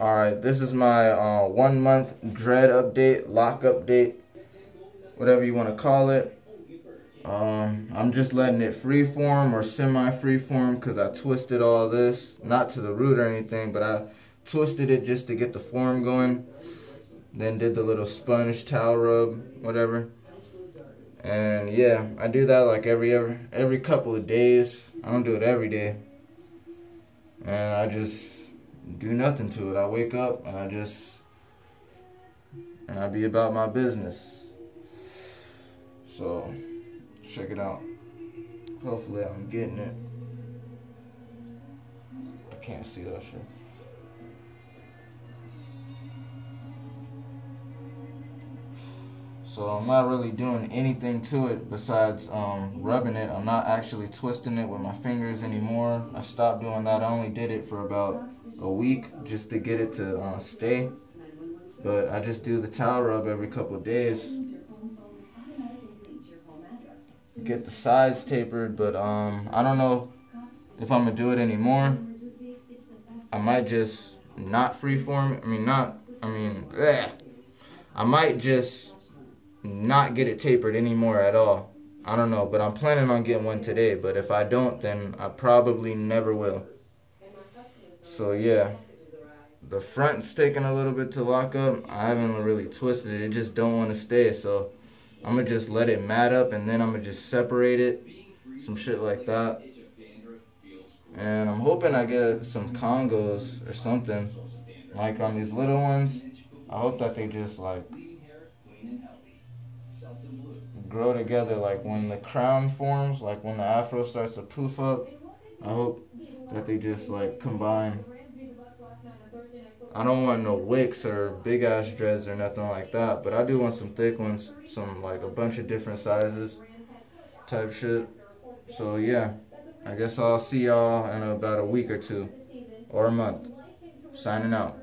Alright, this is my uh, one month dread update, lock update, whatever you want to call it. Um, I'm just letting it freeform or semi freeform because I twisted all this, not to the root or anything, but I twisted it just to get the form going. Then did the little sponge towel rub, whatever. And yeah, I do that like every every every couple of days. I don't do it every day. And I just do nothing to it. I wake up and I just and I be about my business. So check it out. Hopefully I'm getting it. I can't see that shit. So I'm not really doing anything to it besides um, rubbing it. I'm not actually twisting it with my fingers anymore. I stopped doing that. I only did it for about a week just to get it to uh, stay. But I just do the towel rub every couple days. Get the sides tapered, but um, I don't know if I'm gonna do it anymore. I might just not freeform. I mean, not. I mean, ugh. I might just not get it tapered anymore at all. I don't know, but I'm planning on getting one today. But if I don't, then I probably never will. So yeah, the front's taking a little bit to lock up. I haven't really twisted it. It just don't want to stay. So I'm gonna just let it mat up and then I'm gonna just separate it. Some shit like that. And I'm hoping I get some Congos or something. Like on these little ones. I hope that they just like grow together like when the crown forms, like when the afro starts to poof up. I hope that they just like combine. I don't want no wicks or big ass dreads or nothing like that, but I do want some thick ones, some like a bunch of different sizes type shit. So yeah, I guess I'll see y'all in about a week or two or a month. Signing out.